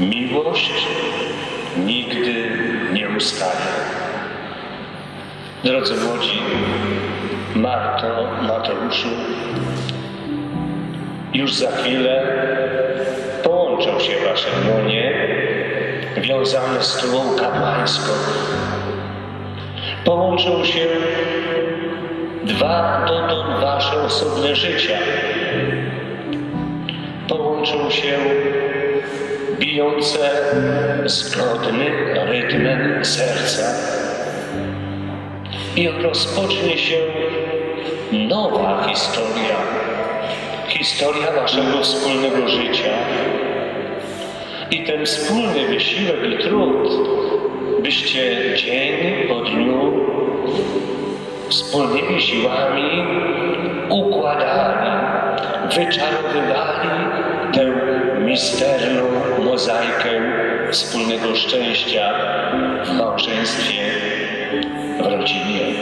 Miłość nigdy nie ustaje. Drodzy młodzi, Marto, Mateuszu, już za chwilę połączą się wasze dłonie wiązane stulą kapłańską. Połączą się dwa dotąd wasze osobne życia. Połączą się bijące zgodnym rytmem serca. I rozpocznie się nowa historia. Historia waszego wspólnego życia. I ten wspólny wysiłek i trud, byście dzień po dniu wspólnymi siłami układali, wyczarowywali tę misterną mozaikę wspólnego szczęścia w małżeństwie, w rodzinie.